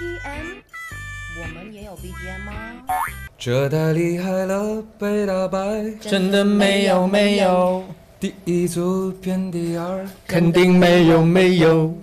BGM，我们也有 BGM 吗？这太厉害了，被打败，真的没有没有，第一组变第二，肯定没有没有。